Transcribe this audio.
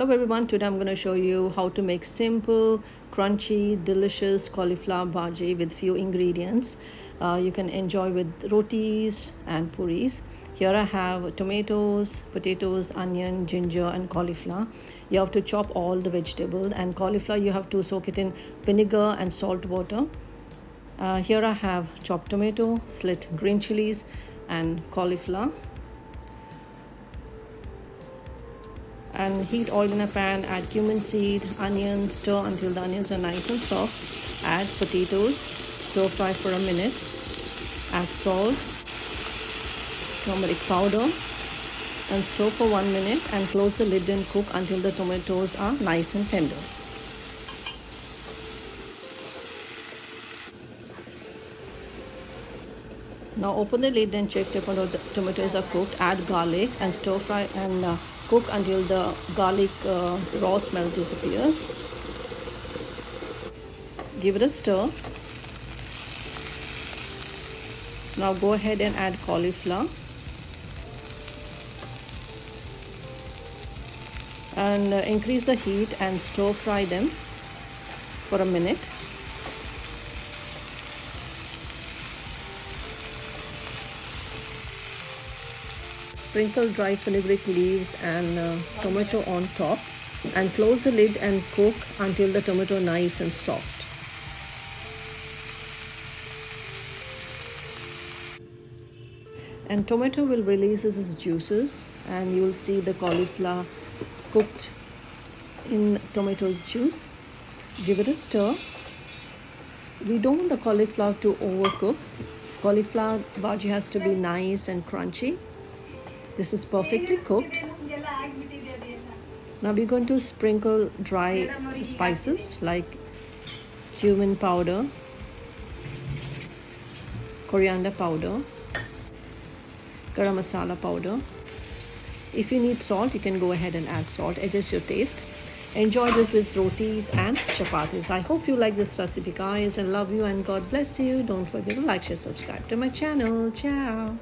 Hello everyone, today I'm going to show you how to make simple, crunchy, delicious cauliflower bhaji with few ingredients. Uh, you can enjoy with rotis and puris. Here I have tomatoes, potatoes, onion, ginger and cauliflower. You have to chop all the vegetables and cauliflower you have to soak it in vinegar and salt water. Uh, here I have chopped tomato, slit green chilies and cauliflower and heat oil in a pan add cumin seed onions stir until the onions are nice and soft. Add potatoes stir fry for a minute. Add salt turmeric powder and stir for one minute and close the lid and cook until the tomatoes are nice and tender. Now open the lid and check if the tomatoes are cooked. Add garlic and stir fry and uh, cook until the garlic uh, raw smell disappears. Give it a stir. Now go ahead and add cauliflower. And uh, increase the heat and stir fry them for a minute. Sprinkle dry fenugreek leaves and uh, tomato on top and close the lid and cook until the tomato nice and soft. And tomato will release its juices and you will see the cauliflower cooked in tomato's juice. Give it a stir. We don't want the cauliflower to overcook. Cauliflower bhaji has to be nice and crunchy this is perfectly cooked. Now we're going to sprinkle dry spices like cumin powder, coriander powder, garam masala powder. If you need salt, you can go ahead and add salt, adjust your taste. Enjoy this with rotis and chapatis. I hope you like this recipe guys and love you and God bless you. Don't forget to like, share, subscribe to my channel. Ciao.